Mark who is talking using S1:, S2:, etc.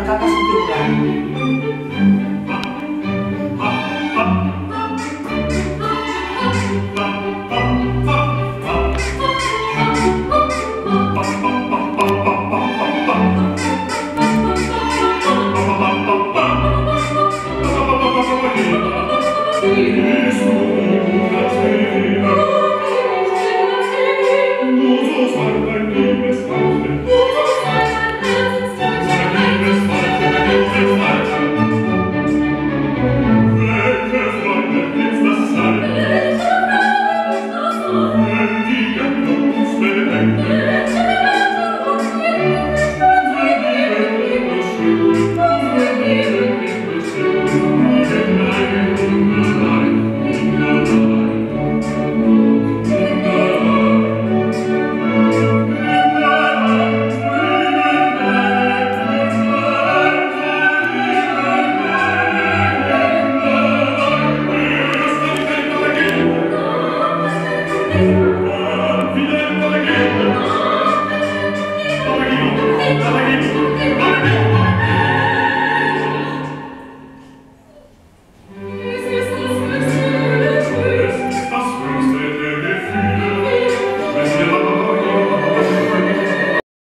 S1: kakak sebelumnya.